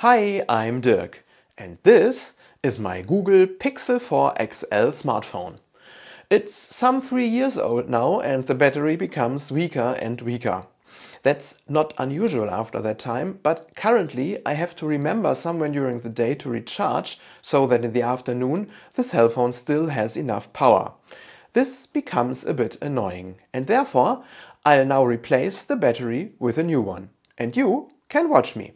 Hi, I'm Dirk and this is my Google Pixel 4 XL smartphone. It's some three years old now and the battery becomes weaker and weaker. That's not unusual after that time, but currently I have to remember somewhere during the day to recharge so that in the afternoon the cell phone still has enough power. This becomes a bit annoying and therefore I'll now replace the battery with a new one. And you can watch me.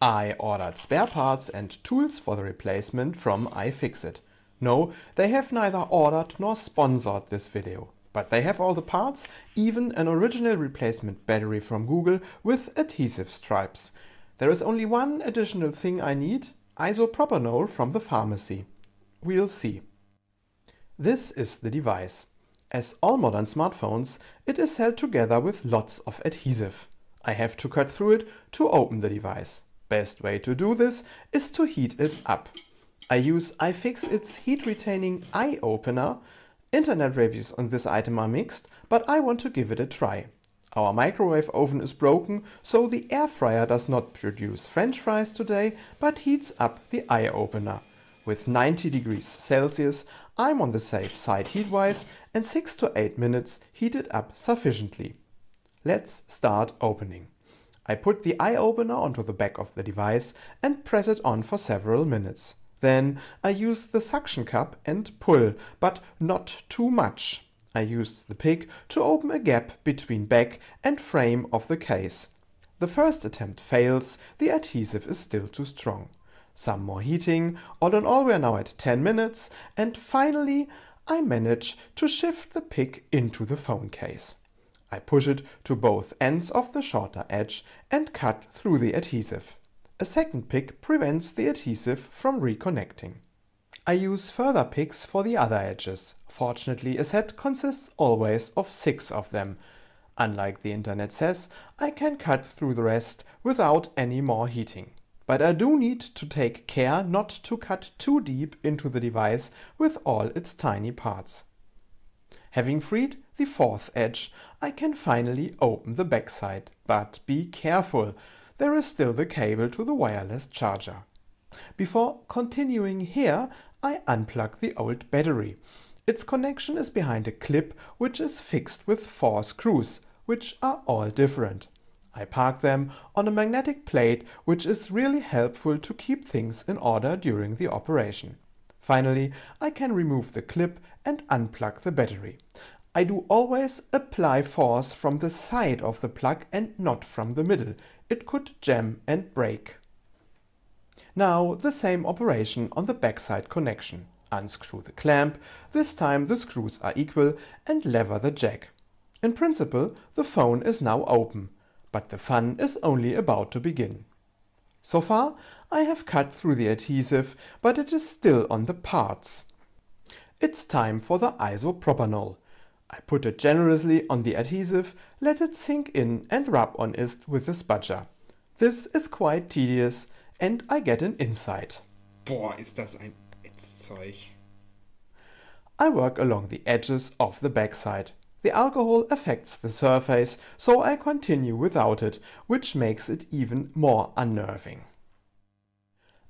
I ordered spare parts and tools for the replacement from iFixit. No, they have neither ordered nor sponsored this video, but they have all the parts, even an original replacement battery from Google with adhesive stripes. There is only one additional thing I need, isopropanol from the pharmacy. We'll see. This is the device. As all modern smartphones, it is held together with lots of adhesive. I have to cut through it to open the device. Best way to do this is to heat it up. I use iFixit's heat-retaining iOpener. Internet reviews on this item are mixed, but I want to give it a try. Our microwave oven is broken, so the air fryer does not produce french fries today, but heats up the iOpener. With 90 degrees Celsius, I'm on the safe side heat-wise and 6 to 8 minutes heated up sufficiently. Let's start opening. I put the iOpener onto the back of the device and press it on for several minutes. Then I use the suction cup and pull, but not too much. I use the pick to open a gap between back and frame of the case. The first attempt fails, the adhesive is still too strong. Some more heating, all in all we're now at 10 minutes, and finally I manage to shift the pick into the phone case. I push it to both ends of the shorter edge and cut through the adhesive. A second pick prevents the adhesive from reconnecting. I use further picks for the other edges. Fortunately, a set consists always of six of them. Unlike the internet says, I can cut through the rest without any more heating. But I do need to take care not to cut too deep into the device with all its tiny parts. Having freed the fourth edge, I can finally open the backside, but be careful, there is still the cable to the wireless charger. Before continuing here, I unplug the old battery. Its connection is behind a clip which is fixed with four screws, which are all different. I park them on a magnetic plate which is really helpful to keep things in order during the operation. Finally, I can remove the clip and unplug the battery. I do always apply force from the side of the plug and not from the middle. It could jam and break. Now the same operation on the backside connection. Unscrew the clamp, this time the screws are equal and lever the jack. In principle, the phone is now open, but the fun is only about to begin. So far, I have cut through the adhesive, but it is still on the parts. It's time for the isopropanol. I put it generously on the adhesive, let it sink in and rub on it with the spudger. This is quite tedious and I get an insight. Boah, ist das ein Ätzzeug. I work along the edges of the backside. The alcohol affects the surface, so I continue without it, which makes it even more unnerving.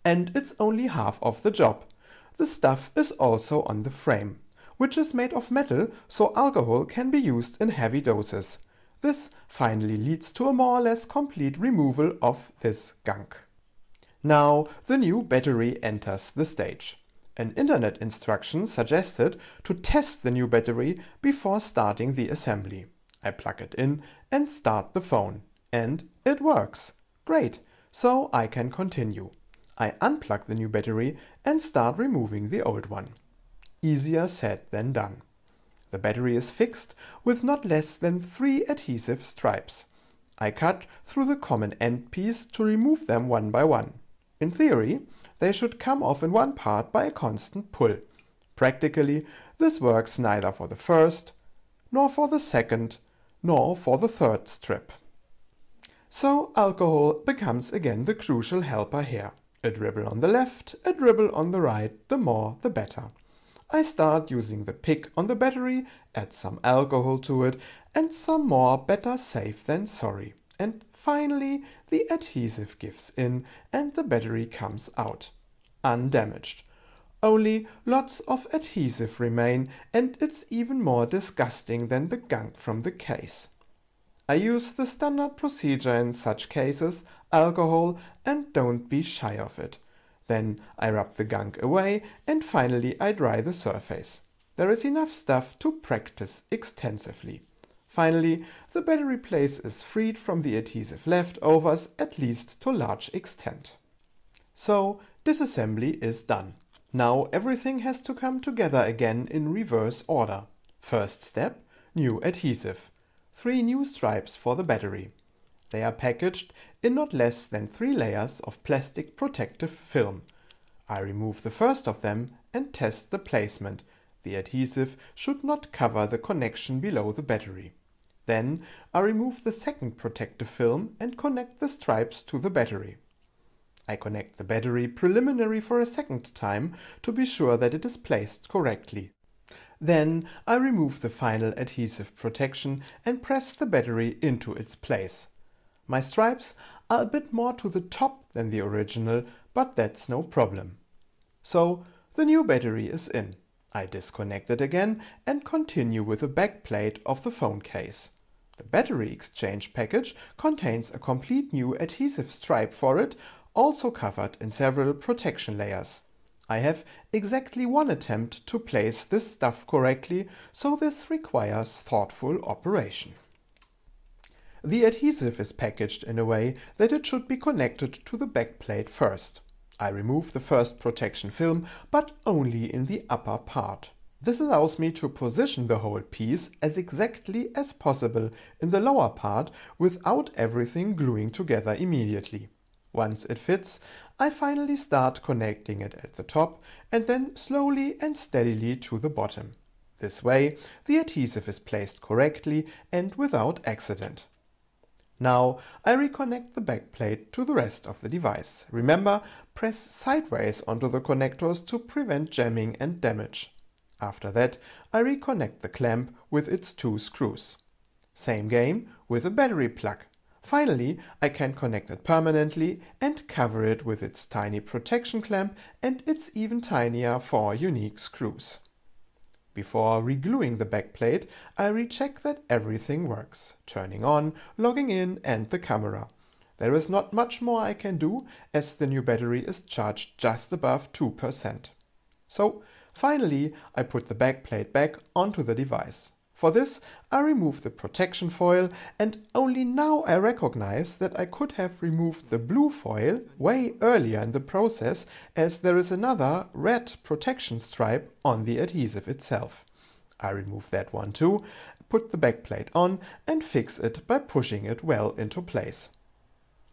And it's only half of the job. The stuff is also on the frame, which is made of metal, so alcohol can be used in heavy doses. This finally leads to a more or less complete removal of this gunk. Now the new battery enters the stage. An internet instruction suggested to test the new battery before starting the assembly. I plug it in and start the phone. And it works. Great, so I can continue. I unplug the new battery and start removing the old one. Easier said than done. The battery is fixed with not less than three adhesive stripes. I cut through the common end piece to remove them one by one. In theory, they should come off in one part by a constant pull. Practically, this works neither for the first, nor for the second, nor for the third strip. So alcohol becomes again the crucial helper here. A dribble on the left, a dribble on the right, the more the better. I start using the pick on the battery, add some alcohol to it, and some more better safe than sorry. And finally the adhesive gives in and the battery comes out. Undamaged. Only lots of adhesive remain and it's even more disgusting than the gunk from the case. I use the standard procedure in such cases, alcohol, and don't be shy of it. Then I rub the gunk away and finally I dry the surface. There is enough stuff to practice extensively. Finally, the battery place is freed from the adhesive leftovers at least to a large extent. So, disassembly is done. Now everything has to come together again in reverse order. First step, new adhesive. Three new stripes for the battery. They are packaged in not less than three layers of plastic protective film. I remove the first of them and test the placement. The adhesive should not cover the connection below the battery. Then I remove the second protective film and connect the stripes to the battery. I connect the battery preliminary for a second time to be sure that it is placed correctly. Then I remove the final adhesive protection and press the battery into its place. My stripes are a bit more to the top than the original, but that's no problem. So the new battery is in. I disconnect it again and continue with the backplate of the phone case. The battery exchange package contains a complete new adhesive stripe for it, also covered in several protection layers. I have exactly one attempt to place this stuff correctly, so this requires thoughtful operation. The adhesive is packaged in a way that it should be connected to the backplate first. I remove the first protection film, but only in the upper part. This allows me to position the whole piece as exactly as possible in the lower part without everything gluing together immediately. Once it fits, I finally start connecting it at the top and then slowly and steadily to the bottom. This way, the adhesive is placed correctly and without accident. Now I reconnect the backplate to the rest of the device. Remember, press sideways onto the connectors to prevent jamming and damage. After that, I reconnect the clamp with its two screws. Same game with a battery plug. Finally, I can connect it permanently and cover it with its tiny protection clamp and its even tinier four unique screws. Before regluing the backplate, I recheck that everything works, turning on, logging in and the camera. There is not much more I can do as the new battery is charged just above 2%. So finally I put the backplate back onto the device. For this, I remove the protection foil and only now I recognize that I could have removed the blue foil way earlier in the process as there is another red protection stripe on the adhesive itself. I remove that one too, put the backplate on and fix it by pushing it well into place.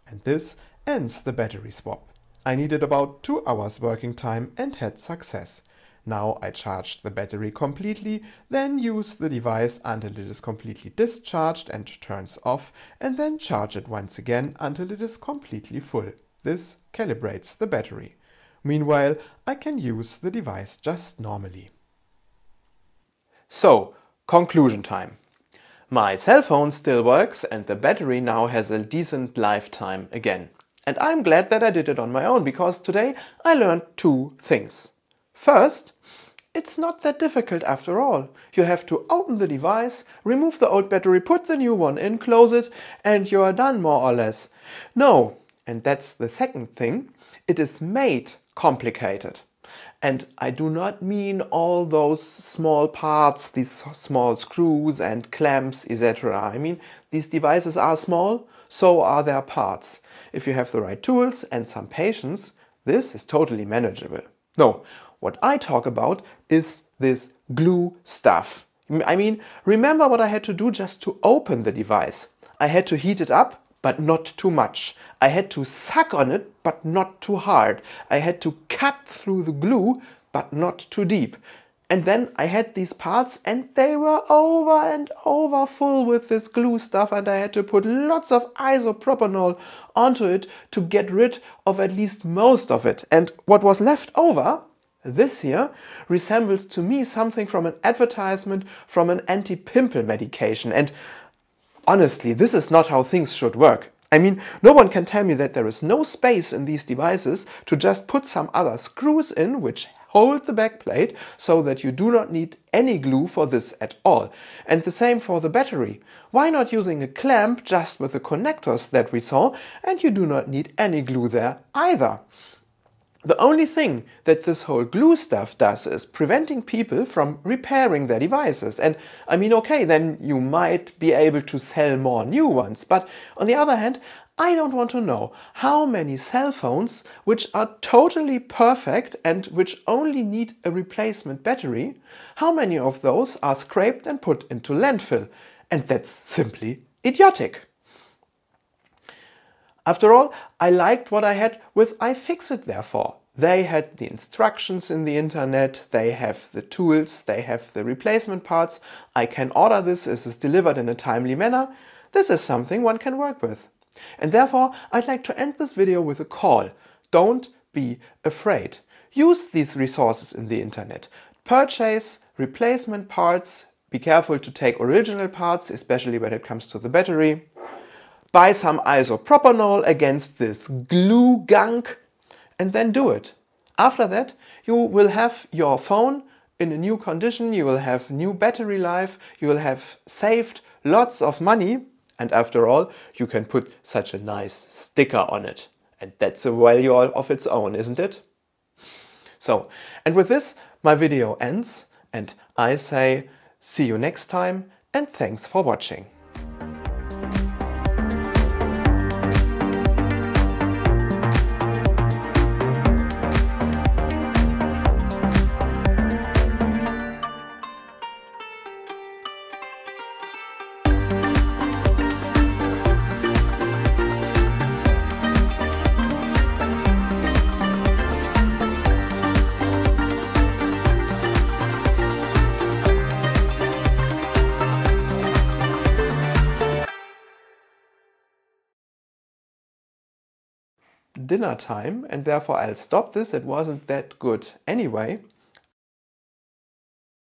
And this ends the battery swap. I needed about two hours working time and had success. Now I charge the battery completely, then use the device until it is completely discharged and turns off, and then charge it once again until it is completely full. This calibrates the battery. Meanwhile, I can use the device just normally. So, conclusion time. My cell phone still works and the battery now has a decent lifetime again. And I'm glad that I did it on my own because today I learned two things. First, it's not that difficult after all. You have to open the device, remove the old battery, put the new one in, close it, and you are done more or less. No, and that's the second thing, it is made complicated. And I do not mean all those small parts, these small screws and clamps, etc. I mean, these devices are small, so are their parts. If you have the right tools and some patience, this is totally manageable. No, what I talk about is this glue stuff. I mean, remember what I had to do just to open the device. I had to heat it up, but not too much. I had to suck on it, but not too hard. I had to cut through the glue, but not too deep. And then I had these parts and they were over and over full with this glue stuff and I had to put lots of isopropanol onto it to get rid of at least most of it. And what was left over this here resembles to me something from an advertisement from an anti-pimple medication and honestly this is not how things should work. I mean, no one can tell me that there is no space in these devices to just put some other screws in which hold the backplate so that you do not need any glue for this at all. And the same for the battery. Why not using a clamp just with the connectors that we saw and you do not need any glue there either. The only thing that this whole glue stuff does is preventing people from repairing their devices. And I mean, okay, then you might be able to sell more new ones. But on the other hand, I don't want to know how many cell phones which are totally perfect and which only need a replacement battery, how many of those are scraped and put into landfill. And that's simply idiotic. After all, I liked what I had with iFixit therefore. They had the instructions in the internet, they have the tools, they have the replacement parts. I can order this, as is delivered in a timely manner. This is something one can work with. And therefore, I'd like to end this video with a call. Don't be afraid. Use these resources in the internet. Purchase replacement parts. Be careful to take original parts, especially when it comes to the battery buy some isopropanol against this glue gunk and then do it. After that, you will have your phone in a new condition, you will have new battery life, you will have saved lots of money, and after all, you can put such a nice sticker on it. And that's a value of its own, isn't it? So, and with this, my video ends, and I say see you next time, and thanks for watching. Dinner time and therefore I'll stop this. It wasn't that good anyway.